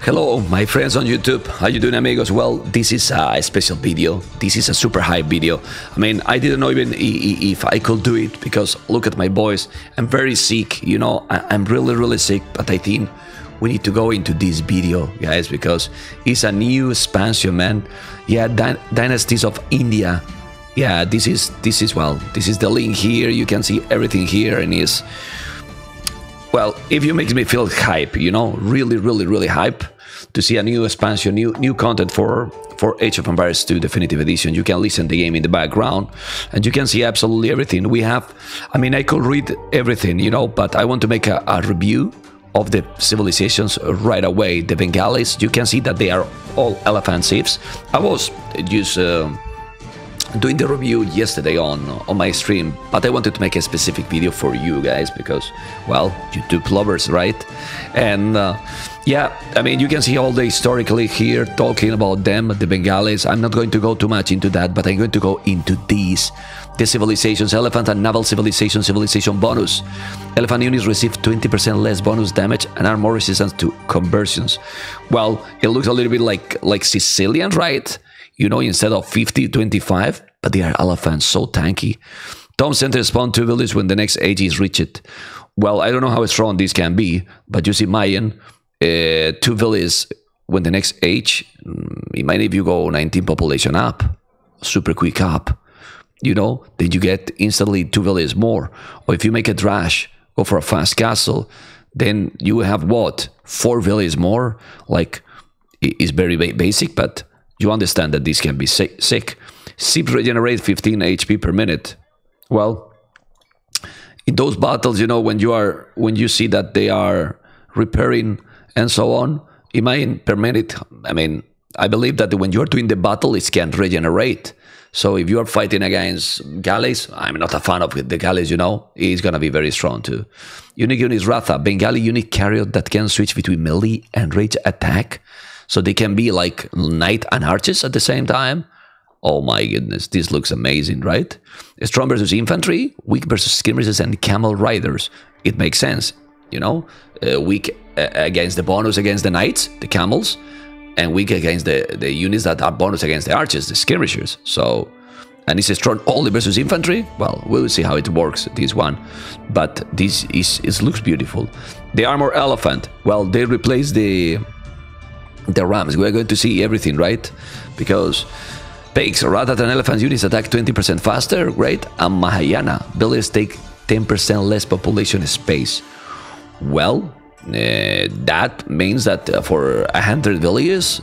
Hello, my friends on YouTube. How you doing, amigos? Well, this is a special video. This is a super hype video. I mean, I didn't know even if I could do it because look at my voice. I'm very sick, you know. I'm really, really sick, but I think we need to go into this video, guys, because it's a new expansion, man. Yeah, Dynasties of India. Yeah, this is this is well, this is the link here. You can see everything here, and is well, if you makes me feel hype, you know, really, really, really hype to see a new expansion, new new content for for Age of Empires 2 Definitive Edition. You can listen to the game in the background and you can see absolutely everything. We have, I mean, I could read everything, you know, but I want to make a, a review of the civilizations right away. The Bengalis, you can see that they are all elephant chiefs. I was just. Uh, doing the review yesterday on on my stream, but I wanted to make a specific video for you guys because, well, YouTube lovers, right? And uh, yeah, I mean, you can see all the historically here talking about them, the Bengalis. I'm not going to go too much into that, but I'm going to go into these. The civilizations, elephant and naval civilization, civilization bonus. Elephant units receive 20% less bonus damage and are more resistant to conversions. Well, it looks a little bit like like Sicilian, right? You know, instead of 50, 25, but they are elephants, so tanky. Town Center spawn two villages when the next age is reached. Well, I don't know how strong this can be, but you see Mayan, uh, two villages when the next age, mm, it might if you go 19 population up, super quick up, you know, then you get instantly two villages more. Or if you make a drush, go for a fast castle, then you have what? Four villages more? Like, it's very basic, but you understand that this can be sick. Sips regenerate 15 HP per minute. Well, in those battles, you know, when you are when you see that they are repairing and so on, might per minute. I mean, I believe that when you're doing the battle, it can regenerate. So if you are fighting against Galleys, I'm not a fan of the Galleys, you know, it's gonna be very strong too. Unique unit is Ratha, Bengali unique carrier that can switch between melee and rage attack. So they can be like knight and archers at the same time. Oh my goodness, this looks amazing, right? Strong versus infantry, weak versus skirmishers and camel riders. It makes sense, you know? Uh, weak uh, against the bonus against the knights, the camels, and weak against the, the units that are bonus against the archers, the skirmishers. So, and it's a strong only versus infantry. Well, we'll see how it works, this one. But this is it looks beautiful. The armor elephant, well, they replace the the rams. We're going to see everything, right? Because Paiks, Ratha and elephants, units attack 20% faster, great. And Mahayana, villages take 10% less population space. Well, uh, that means that uh, for 100 villages,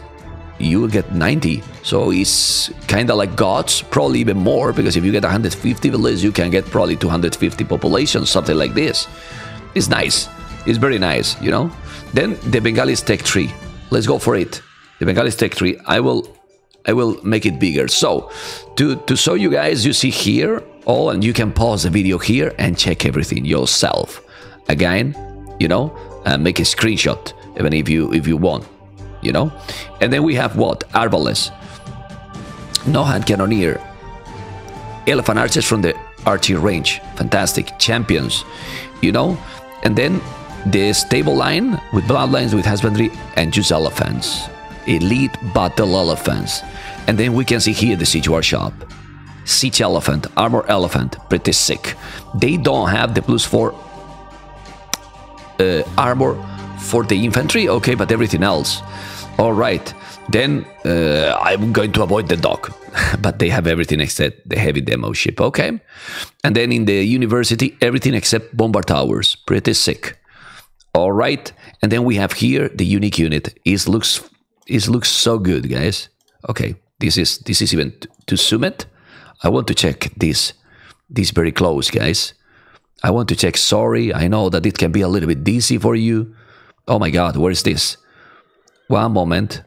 you will get 90. So it's kind of like Goths, probably even more, because if you get 150 villages, you can get probably 250 population, something like this. It's nice. It's very nice, you know? Then the Bengalis tech tree. Let's go for it. The Bengalis Tech Tree. I will I will make it bigger. So, to, to show you guys, you see here all, and you can pause the video here and check everything yourself. Again, you know, uh, make a screenshot, even if you if you want, you know. And then we have what? Arbalest. No hand cannoneer. Elephant archers from the archery range. Fantastic. Champions, you know. And then the stable line with bloodlines with husbandry and just elephants. Elite battle elephants. And then we can see here the siege shop. Siege elephant, armor elephant, pretty sick. They don't have the plus 4 uh, armor for the infantry, okay, but everything else. Alright, then uh, I'm going to avoid the dock, but they have everything except the heavy demo ship, okay? And then in the university, everything except bombard towers, pretty sick. All right, and then we have here the unique unit. It looks it looks so good, guys. Okay, this is this is even to zoom it. I want to check this this very close, guys. I want to check. Sorry, I know that it can be a little bit dizzy for you. Oh my God, where is this? One moment.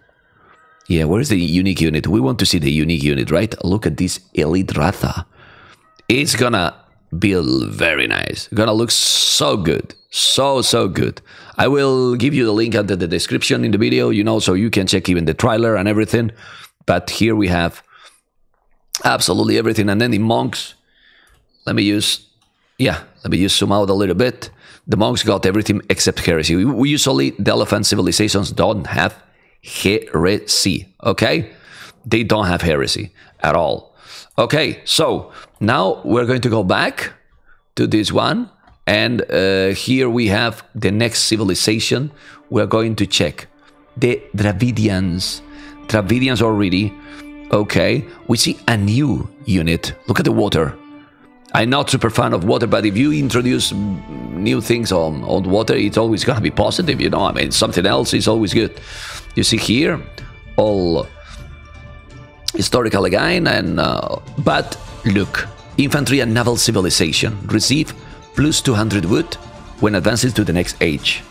Yeah, where is the unique unit? We want to see the unique unit, right? Look at this Elite Ratha. It's gonna be very nice. Gonna look so good. So, so good. I will give you the link under the description in the video, you know, so you can check even the trailer and everything. But here we have absolutely everything. And then the monks, let me use, yeah, let me just zoom out a little bit. The monks got everything except heresy. We, we usually, the elephant civilizations don't have heresy, okay? They don't have heresy at all. Okay, so now we're going to go back to this one. And uh, here we have the next civilization. We're going to check the Dravidians. Dravidians already. Okay, we see a new unit. Look at the water. I'm not super fan of water, but if you introduce new things on, on water, it's always gonna be positive, you know. I mean, something else is always good. You see here, all historical again, and uh, but look, infantry and naval civilization receive plus 200 wood when advances to the next age.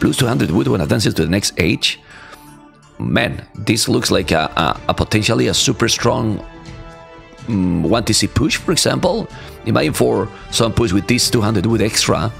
Plus 200 wood when advances to the next age. Man, this looks like a, a, a potentially a super strong um, 1TC push, for example. Imagine for some push with this 200 wood extra,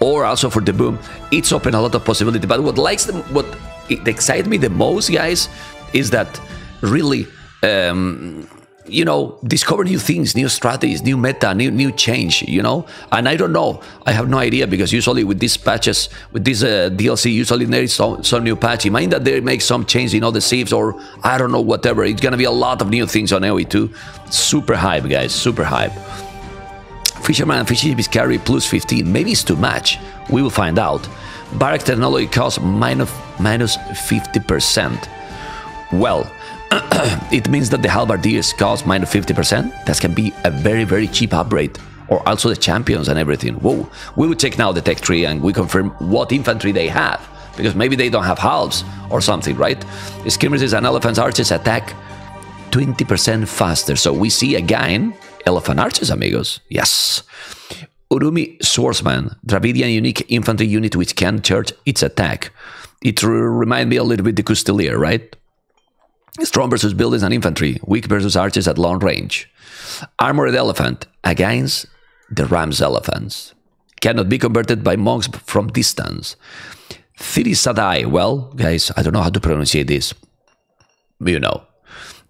or also for the boom. It's open a lot of possibility. But what likes them, what excites me the most, guys, is that really um, you know, discover new things, new strategies, new meta, new new change, you know. And I don't know, I have no idea because usually with these patches, with this uh, DLC, usually there is some, some new patch. Mind that they make some change in the saves or I don't know, whatever. It's gonna be a lot of new things on AoE 2. Super hype, guys, super hype. Fisherman and fishing is carry plus 15. Maybe it's too much. We will find out. Barrack technology costs minus, minus 50%. Well, it means that the halberdiers cost minus 50%. That can be a very, very cheap upgrade. Or also the champions and everything. Whoa. We will check now the tech tree and we confirm what infantry they have. Because maybe they don't have halves or something, right? Skirmishes and elephants archers attack 20% faster. So we see again elephant archers, amigos. Yes. Urumi Swordsman, Dravidian unique infantry unit which can charge its attack. It reminds me a little bit the Coustillier, right? Strong versus buildings and infantry, weak versus archers at long range. Armored elephant against the Ram's elephants. Cannot be converted by monks from distance. Thirisadai, well, guys, I don't know how to pronounce this. You know.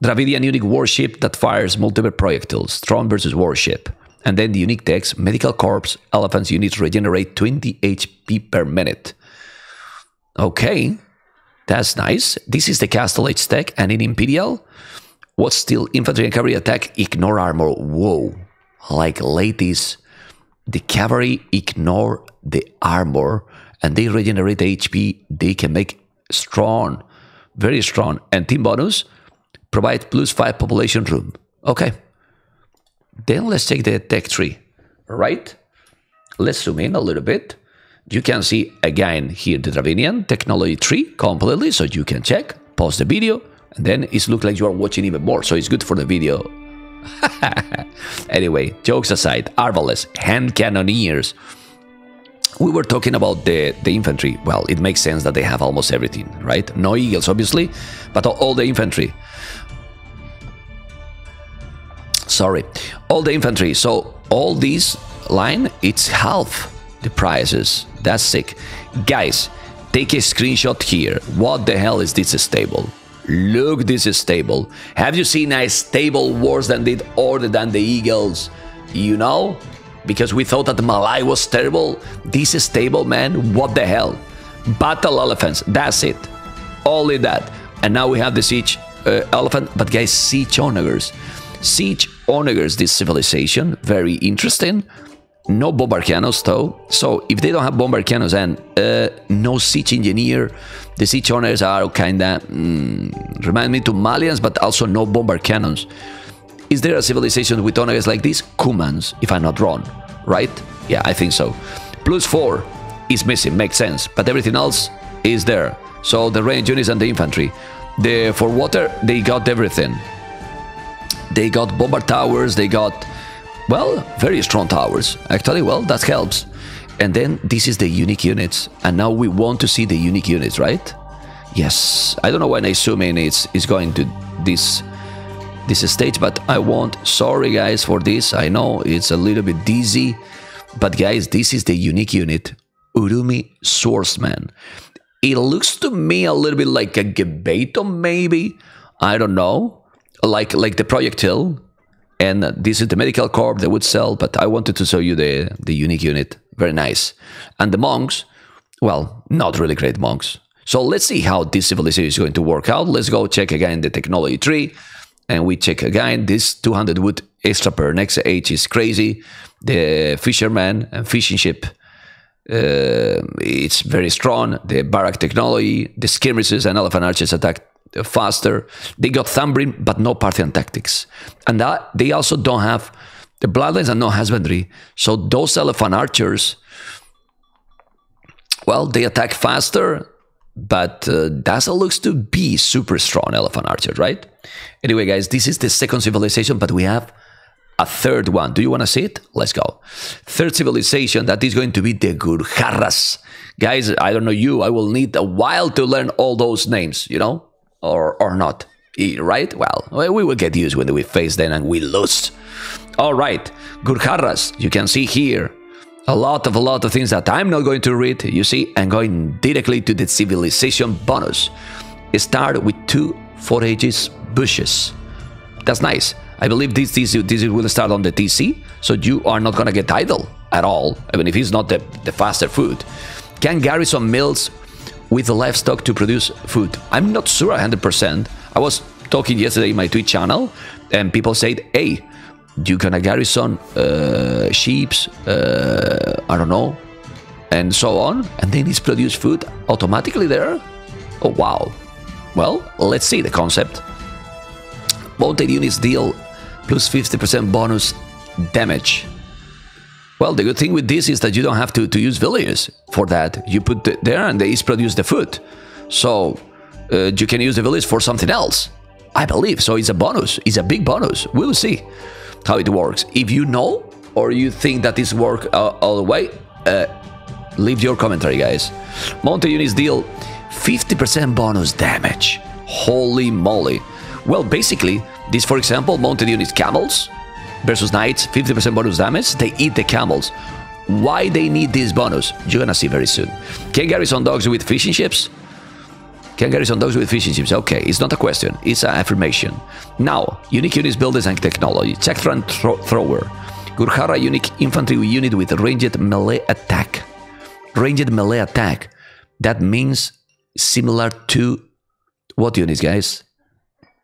Dravidian unique warship that fires multiple projectiles, strong versus warship. And then the unique text, medical corpse, elephants units regenerate 20 HP per minute. Okay, that's nice. This is the Castle Age tech, and in Imperial, Wootz Steel infantry and cavalry attack, ignore armor. Whoa. Like Leitis, the cavalry ignore the armor and they regenerate HP. They can make strong, very strong. And team bonus provide plus 5 population room. Okay. Then let's take the tech tree, right? Let's zoom in a little bit you can see again here the Dravidian technology tree completely, so you can check, pause the video, and then it looks like you are watching even more, so it's good for the video. anyway, jokes aside, Arbalest, hand cannoneers. We were talking about the, the infantry. Well, it makes sense that they have almost everything, right? No eagles, obviously, but all the infantry. Sorry, all the infantry. So all this line, it's half the prices. That's sick. Guys, take a screenshot here. What the hell is this stable? Look, this is stable. Have you seen a stable worse than did order than the Eagles? You know? Because we thought that the Malay was terrible. This is stable, man. What the hell? Battle elephants. That's it. Only that. And now we have the siege uh, elephant. But guys, siege onagers. Siege onagers, this civilization. Very interesting no bomber cannons though. So if they don't have bomber cannons and uh, no siege engineer, the siege owners are kinda mm, remind me to Malians, but also no bomber cannons. Is there a civilization with owners like this? Cumans, if I'm not wrong, right? Yeah, I think so. Plus four is missing, makes sense, but everything else is there. So the range units and the infantry. The for water, they got everything. They got bomber towers, they got well, very strong towers. Actually, well, that helps. And then this is the unique units. And now we want to see the unique units, right? Yes. I don't know when I zoom in it's, it's going to this this stage, but I want... Sorry, guys, for this. I know it's a little bit dizzy. But, guys, this is the unique unit. Urumi Swordsman. It looks to me a little bit like a Gbeto, maybe. I don't know. Like like the projectile and this is the medical corp that would sell, but I wanted to show you the, the unique unit. Very nice. And the monks, well, not really great monks. So let's see how this civilization is going to work out. Let's go check again the technology tree. And we check again this 200 wood extra per next age is crazy. The fisherman and fishing ship, uh, it's very strong. The barrack technology, the skirmishes and elephant archers attack faster. They got Thumb Ring, but no Parthian tactics. And that they also don't have the bloodlines and no husbandry. So those elephant archers, well, they attack faster, but uh, Dazzle looks to be super strong elephant archer, right? Anyway, guys, this is the second civilization, but we have a third one. Do you want to see it? Let's go. Third civilization, that is going to be the Gurjaras. Guys, I don't know you, I will need a while to learn all those names, you know? Or, or not, right? Well, we will get used when we face them and we lose. All right, Gurjaras, you can see here a lot of a lot of things that I'm not going to read. You see, I'm going directly to the civilization bonus. Start with two forages bushes. That's nice. I believe this, this, this will start on the TC, so you are not gonna get idle at all, even if it's not the, the faster food. Can garrison mills with the livestock to produce food? I'm not sure 100%. I was talking yesterday in my Twitch channel, and people said, hey, you gonna garrison uh, sheep, uh, I don't know, and so on, and then it's produce food automatically there. Oh wow! Well, let's see the concept. Mounted units deal plus 50% bonus damage. Well, the good thing with this is that you don't have to, to use villagers for that. You put it there and they produce the food. So uh, you can use the village for something else. I believe. So it's a bonus. It's a big bonus. We'll see how it works. If you know or you think that this work uh, all the way, uh, leave your commentary, guys. Mounted units deal 50% bonus damage. Holy moly. Well, basically, this, for example, mounted units camels versus knights, 50% bonus damage. They eat the camels. Why they need this bonus? You're gonna see very soon. Can garrison dogs with fishing ships? Can garrison dogs with fishing ships? Okay, it's not a question, it's an affirmation. Now, unique units builders and technology. Chakram thro thrower. Gurjara unique infantry unit with ranged melee attack. Ranged melee attack. That means similar to what units, guys?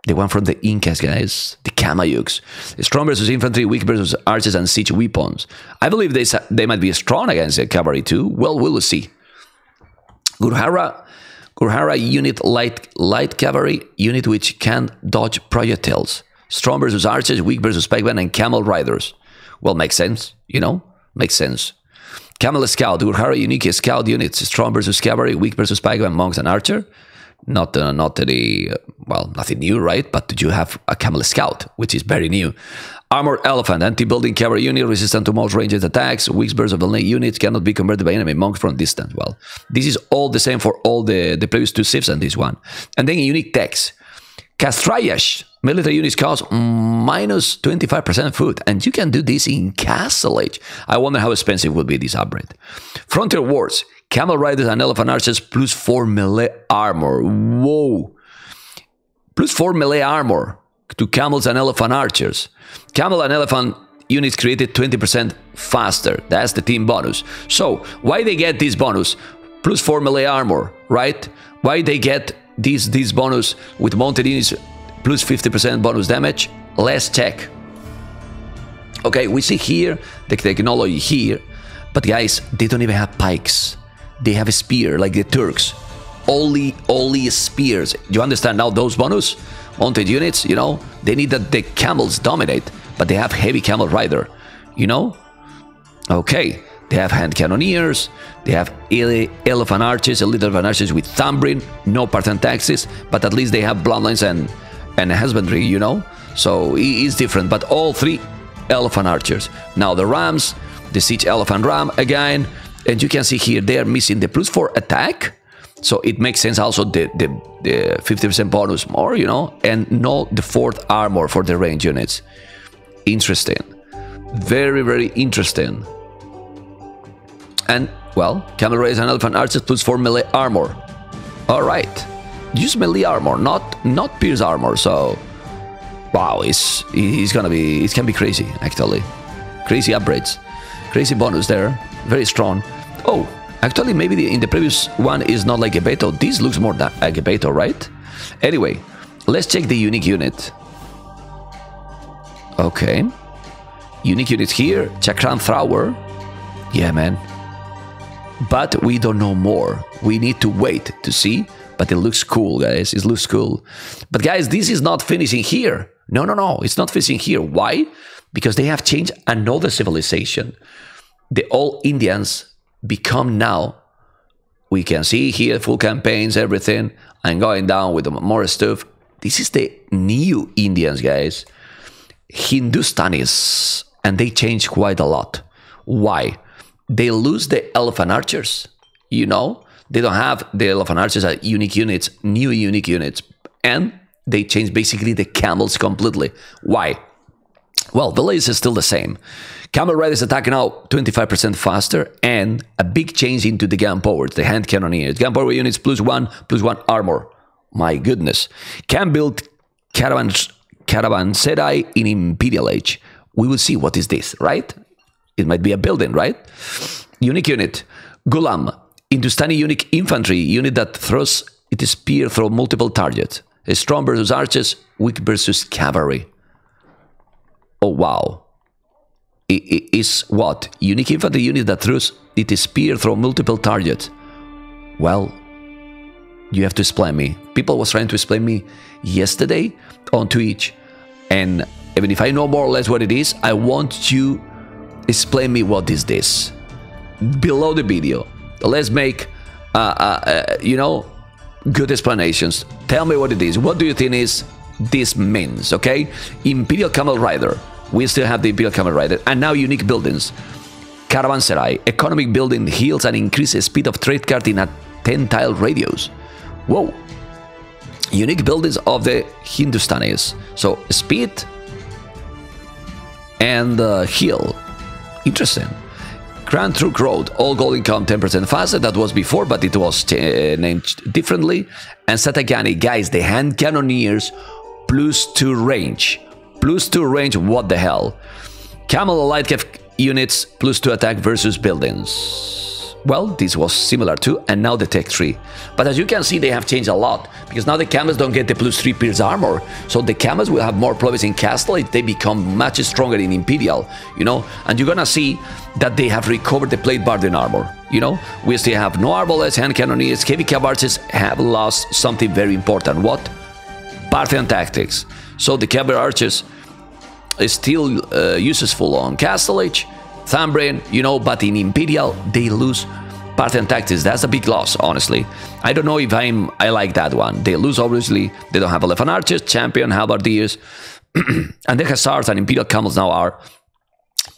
The one from the Incas, guys. The Kamayuks. Strong versus infantry, weak versus archers and siege weapons. I believe they, they might be strong against the cavalry too. Well, we'll see. Gurjara, Gurjara unit light light cavalry unit which can dodge projectiles. Strong versus archers, weak versus pikemen and camel riders. Well, makes sense, you know? Makes sense. Camel Scout, Gurjara unique scout units, strong versus cavalry, weak versus pikemen, monks and archer not uh, not any well nothing new right? But you have a camel scout which is very new. Armored elephant anti-building cavalry unit resistant to most ranged attacks. Weak bursts of elite units cannot be converted by enemy monks from distance. Well this is all the same for all the the previous two sieves and this one. And then unique text. Kshatriyas military units cost minus 25% food, and you can do this in Castle Age. I wonder how expensive will be this upgrade. Frontier Wars Camel Riders and Elephant Archers plus 4 melee armor. Whoa! Plus 4 melee armor to Camels and Elephant Archers. Camel and Elephant units created 20% faster. That's the team bonus. So, why they get this bonus? Plus 4 melee armor, right? Why they get this, this bonus with mounted units plus 50% bonus damage? Let's check. Okay, we see here the technology here, but guys, they don't even have pikes they have a spear like the Turks. Only, only spears. You understand now those bonus mounted units? You know they need that the camels dominate, but they have heavy camel rider. You know? Okay, they have hand cannoneers. They have ele elephant archers, elephant archers with Thumb Ring, no Parthian Tactics, but at least they have bloodlines and and husbandry. You know, so it's different. But all three elephant archers. Now the rams, the siege elephant ram again and you can see here they are missing the plus 4 attack. So it makes sense also the, the, the 50% bonus more, you know, and not the fourth armor for the range units. Interesting. Very, very interesting. And, well, Camel Race and Elephant Archers plus 4 melee armor. Alright. Use melee armor, not not pierce armor, so... Wow, it's, it's gonna be... It can be crazy, actually. Crazy upgrades. Crazy bonus there. Very strong. Oh, actually, maybe the, in the previous one is not like a Beto. This looks more like a Beto, right? Anyway, let's check the unique unit. Okay. Unique unit here, Chakram Thrower. Yeah, man. But we don't know more. We need to wait to see. But it looks cool, guys. It looks cool. But guys, this is not finishing here. No, no, no. It's not finishing here. Why? Because they have changed another civilization. The all Indians become now. We can see here full campaigns, everything. I'm going down with more stuff. This is the new Indians, guys. Hindustanis. And they change quite a lot. Why? They lose the elephant archers. You know, they don't have the elephant archers as unique units, new unique units. And they change basically the camels completely. Why? Well, the lace is still the same. Camel is attacking now 25% faster and a big change into the gun power, the hand cannoneers. Gun power units plus one, plus one armor. My goodness. Can build caravan, caravanserai in Imperial Age. We will see what is this, right? It might be a building, right? Unique unit. Ghulam. Hindustani unique infantry unit that throws its spear through multiple targets. Strong versus archers, weak versus cavalry. Oh, wow. It is what? Unique infantry unit that throws its spear through multiple targets. Well, you have to explain me. People was trying to explain me yesterday on Twitch. And even if I know more or less what it is, I want you explain me what is this. Below the video. Let's make, uh, uh, uh, you know, good explanations. Tell me what it is. What do you think is this means, okay? Imperial Camel Rider. We still have the Imperial Camel Rider. And now unique buildings. Caravanserai. Economic building heals and increases speed of trade cart in a 10-tile radius. Whoa. Unique buildings of the Hindustanis. So speed and uh, heal. Interesting. Grand Trunk Road, all gold income 10% faster, that was before, but it was uh, named differently. And Shatagni, guys, the hand cannoneers plus 2 range. Plus 2 range, what the hell? Camel light units plus 2 attack versus buildings. Well, this was similar to, and now the tech tree. But as you can see, they have changed a lot, because now the camels don't get the plus 3 pierce armor, so the camels will have more problems in Castle if they become much stronger in Imperial, you know? And you're gonna see that they have recovered the plate Barding armor, you know? We still have no arbalets, hand cannoneers, heavy cavalries have lost something very important. What? Parthian tactics. So the cavalry archers is still uh, useful on Castle Age, Thumb Ring, you know, but in Imperial, they lose Parthian Tactics. That's a big loss, honestly. I don't know if I'm I like that one. They lose, obviously. They don't have Elephant Archers, Champion, Halberdiers. and the Hussars and Imperial Camels now are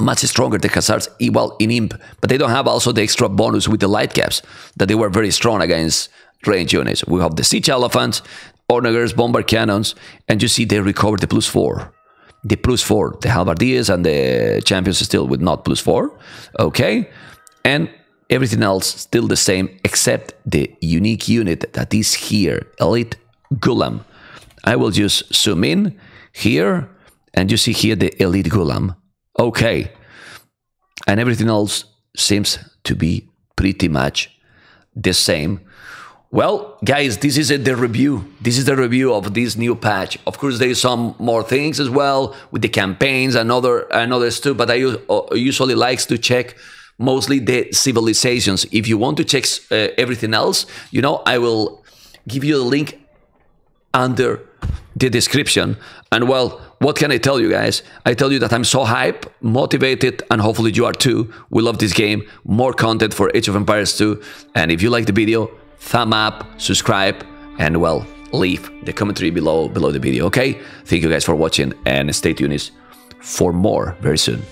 much stronger, the Hussars, well, in Imp. But they don't have also the extra bonus with the light caps, that they were very strong against range units. We have the Siege Elephants, Onagers, Bombard Cannons, and you see they recover the plus 4 the plus four, the halberdiers and the champions still with not plus four. Okay. And everything else still the same except the unique unit that is here, Elite Ghulam. I will just zoom in here and you see here the Elite Ghulam. Okay. And everything else seems to be pretty much the same well, guys, this is the review. This is the review of this new patch. Of course, there is some more things as well with the campaigns and other and other stuff. But I uh, usually likes to check mostly the civilizations. If you want to check uh, everything else, you know, I will give you a link under the description. And well, what can I tell you guys? I tell you that I'm so hype, motivated, and hopefully you are too. We love this game. More content for Age of Empires 2. And if you like the video, thumb up, subscribe, and well, leave the commentary below below the video, okay? Thank you guys for watching and stay tuned for more very soon.